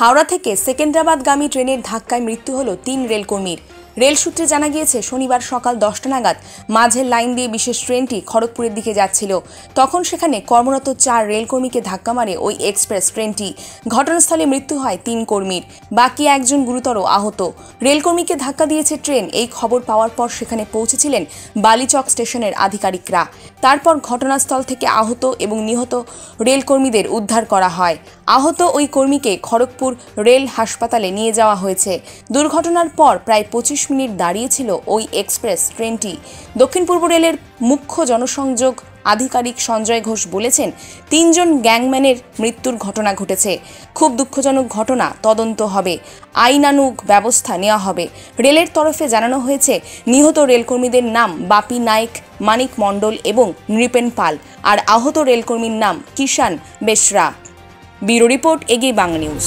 হাওড়া থেকে সেকেন্দ্রাবাদগামী ট্রেনের ধাক্কায় মৃত্যু হল তিন রেলকর্মীর। রেল সূত্রে জানা গিয়েছে, শনিবার সকাল দশটা নাগাদ মাঝের লাইন দিয়ে বিশেষ ট্রেনটি খড়গপুরের দিকে যাচ্ছিল। তখন সেখানে কর্মরত চার রেলকর্মীকে ধাক্কা মারে ওই এক্সপ্রেস ট্রেনটি। ঘটনাস্থলে মৃত্যু হয় তিন কর্মীর, বাকি একজন গুরুতর আহত। রেলকর্মীকে ধাক্কা দিয়েছে ট্রেন। এই খবর পাওয়ার পর সেখানে পৌঁছেছিলেন বালিচক স্টেশনের আধিকারিকরা। তারপর ঘটনাস্থল থেকে আহত এবং নিহত রেলকর্মীদের উদ্ধার করা হয়। আহত ওই কর্মীকে খড়গপুর রেল হাসপাতালে নিয়ে যাওয়া হয়েছে। দুর্ঘটনার পর প্রায় পঁচিশ মিনিট দাঁড়িয়েছিল ওই এক্সপ্রেস ট্রেনটি। দক্ষিণ পূর্ব রেলের মুখ্য জনসংযোগ আধিকারিক সঞ্জয় ঘোষ বলেছেন, তিনজন গ্যাংম্যানের মৃত্যুর ঘটনা ঘটেছে। খুব দুঃখজনক ঘটনা, তদন্ত হবে। আইনানুগ ব্যবস্থা নেওয়া হবে। রেলের তরফে জানানো হয়েছে, নিহত রেলকর্মীদের নাম বাপি নায়েক, মানিক মণ্ডল এবং নৃপেন পাল আর আহত রেলকর্মীর নাম কিষান বেশরা ব্যুরো রিপোর্ট এগিয়ে বাংলা নিউজ।